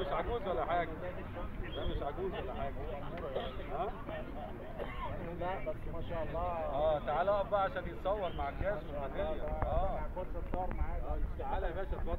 مش عجوز ولا حاجة ده مش عجوز ولا حاجة ها؟ لا بس ما شاء الله آه تعالى اقف بقى عشان يتصور مع الجهاز والميداليه آه, آه. كرسي معاك. تعالى يا باشا اتفضل.